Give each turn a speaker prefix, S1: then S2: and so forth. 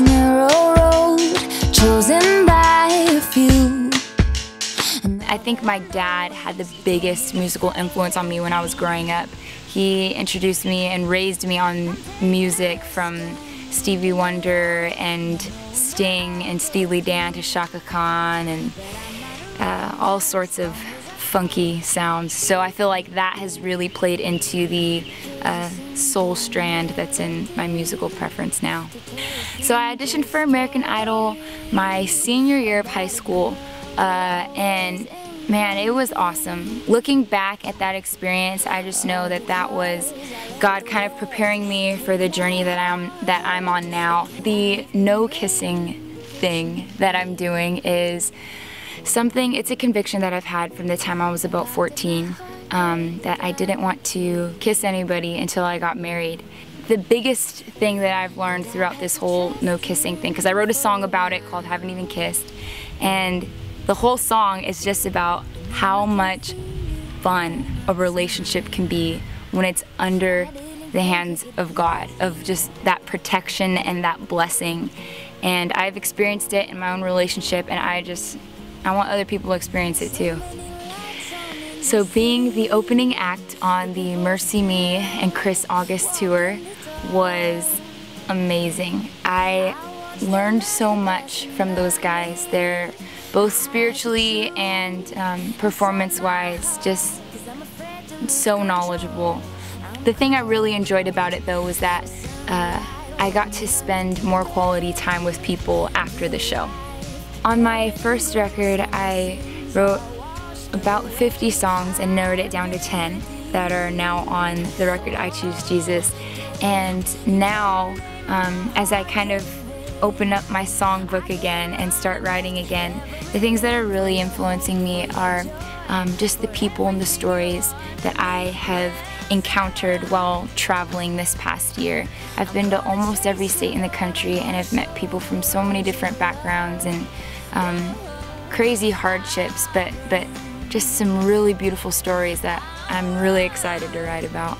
S1: narrow road chosen by a few.
S2: I think my dad had the biggest musical influence on me when I was growing up. He introduced me and raised me on music from Stevie Wonder and Sting and Steely Dan to Chaka Khan and uh, all sorts of funky sounds. So I feel like that has really played into the uh, soul strand that's in my musical preference now. So I auditioned for American Idol my senior year of high school uh, and man, it was awesome. Looking back at that experience, I just know that that was God kind of preparing me for the journey that I'm that I'm on now. The no kissing thing that I'm doing is something, it's a conviction that I've had from the time I was about 14, um, that I didn't want to kiss anybody until I got married. The biggest thing that I've learned throughout this whole no kissing thing, because I wrote a song about it called Haven't Even Kissed, and the whole song is just about how much fun a relationship can be when it's under the hands of God, of just that protection and that blessing. And I've experienced it in my own relationship, and I just I want other people to experience it too. So being the opening act on the Mercy Me and Chris August tour was amazing. I learned so much from those guys. They're both spiritually and um, performance-wise just so knowledgeable. The thing I really enjoyed about it though was that uh, I got to spend more quality time with people after the show. On my first record, I wrote about 50 songs and narrowed it down to 10 that are now on the record I Choose Jesus. And now, um, as I kind of open up my songbook again and start writing again, the things that are really influencing me are um, just the people and the stories that I have encountered while traveling this past year. I've been to almost every state in the country and I've met people from so many different backgrounds and um, crazy hardships, but, but just some really beautiful stories that I'm really excited to write about.